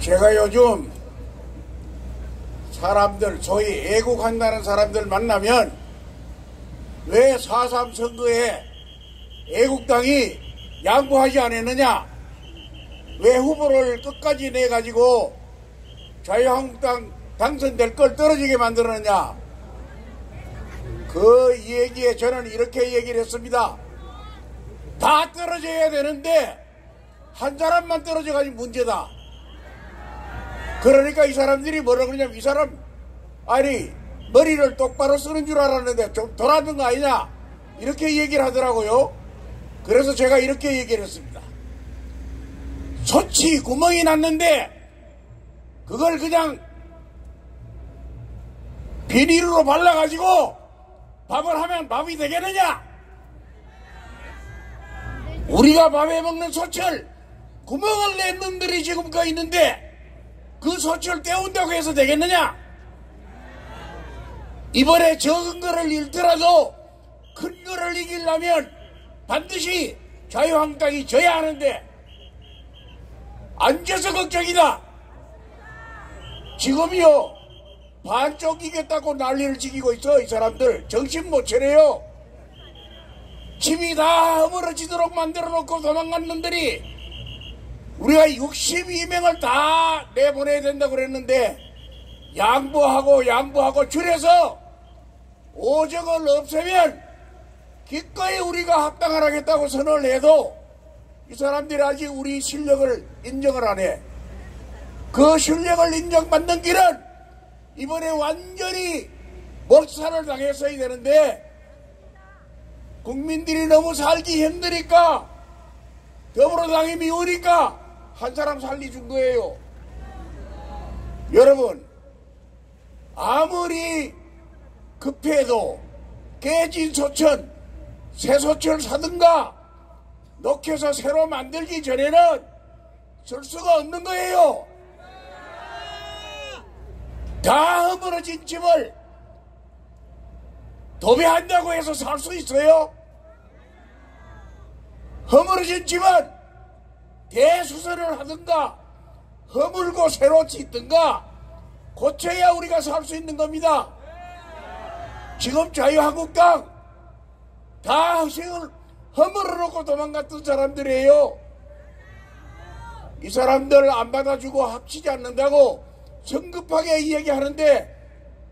제가 요즘 사람들 소위 애국한다는 사람들 만나면 왜 4.3 선거에 애국당이 양보하지 않았느냐? 왜 후보를 끝까지 내가지고 자유한국당 당선될 걸 떨어지게 만들었느냐? 그 얘기에 저는 이렇게 얘기를 했습니다. 다 떨어져야 되는데 한 사람만 떨어져가지고 문제다. 그러니까 이 사람들이 뭐라 그러냐면 이 사람 아니 머리를 똑바로 쓰는 줄 알았는데 좀 돌아든 거 아니냐? 이렇게 얘기를 하더라고요. 그래서 제가 이렇게 얘기를 했습니다. 소치 구멍이 났는데 그걸 그냥 비닐로 발라가지고 밥을 하면 밥이 되겠느냐? 우리가 밥에 먹는 소철 구멍을 낸 놈들이 지금까지 있는데 그 소철 떼운다고 해서 되겠느냐? 이번에 적은 거를 잃더라도 큰 거를 이기려면 반드시 자유한국당이 져야 하는데 안 져서 걱정이다. 지금이요 반쪽 이겼다고 난리를 지기고 있어 이 사람들 정신 못 차려요. 집이 다 허물어지도록 만들어 놓고 도망간 놈들이 우리가 62명을 다 내보내야 된다고 그랬는데 양보하고 양보하고 줄여서 오적을 없애면 기꺼이 우리가 합당을 하겠다고 선언을 해도 이 사람들이 아직 우리 실력을 인정을 안 해. 그 실력을 인정받는 길은 이번에 완전히 몰살을 당했어야 되는데 국민들이 너무 살기 힘드니까 더불어당이 미우니까 한 사람 살리준 거예요. 여러분 아무리 급해도 깨진 소천 새 소천 사든가 녹여서 새로 만들기 전에는 쓸 수가 없는 거예요. 다 허물어진 집을 도배한다고 해서 살 수 있어요? 허물어진 집은 대수선을 하든가 허물고 새로 짓든가 고쳐야 우리가 살 수 있는 겁니다. 지금 자유한국당 다 허생을 허물어 놓고 도망갔던 사람들이에요. 이 사람들 안 받아주고 합치지 않는다고 성급하게 이야기하는데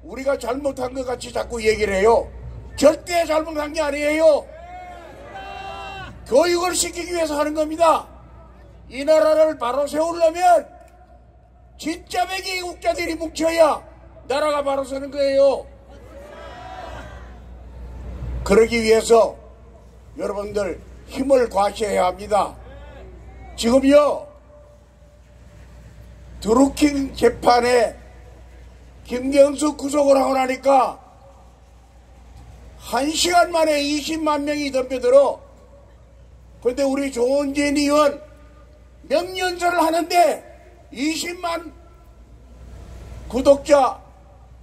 우리가 잘못한 것 같이 자꾸 얘기를 해요. 절대 잘못한 게 아니에요. 교육을 시키기 위해서 하는 겁니다. 이 나라를 바로 세우려면 진짜 매기국자들이 뭉쳐야 나라가 바로 서는 거예요. 그러기 위해서 여러분들 힘을 과시해야 합니다. 지금요 드루킹 재판에 김경수 구속을 하고 나니까 한 시간 만에 20만 명이 덤벼들어 근데 우리 조은진 의원 명년설을 하는데 20만 구독자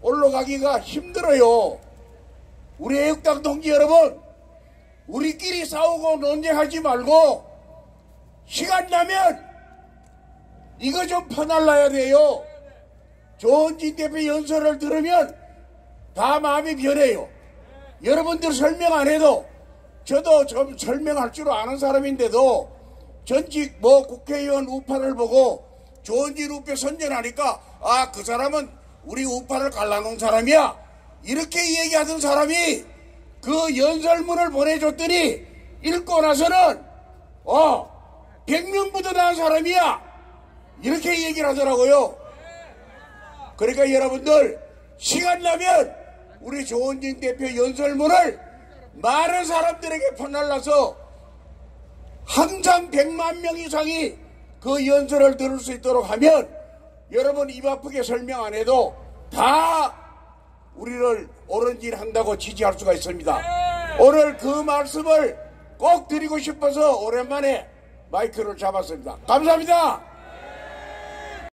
올라가기가 힘들어요. 우리 애국당 동지 여러분, 우리끼리 싸우고 논쟁하지 말고 시간 나면 이거 좀 퍼날라야 돼요. 조은진 대표 연설을 들으면 다 마음이 변해요. 여러분들 설명 안 해도 저도 좀 설명할 줄 아는 사람인데도 전직 뭐 국회의원 우파를 보고 조은진 우표 선전하니까 아 그 사람은 우리 우파를 갈라놓은 사람이야. 이렇게 얘기하던 사람이 그 연설문을 보내줬더니 읽고 나서는 어 100명보다 나은 사람이야. 이렇게 얘기를 하더라고요. 그러니까 여러분들 시간 나면 우리 조은진 대표 연설문을 많은 사람들에게 퍼날라서 항상 100만 명 이상이 그 연설을 들을 수 있도록 하면 여러분 입 아프게 설명 안 해도 다 우리를 옳은 일 한다고 지지할 수가 있습니다. 오늘 그 말씀을 꼭 드리고 싶어서 오랜만에 마이크를 잡았습니다. 감사합니다.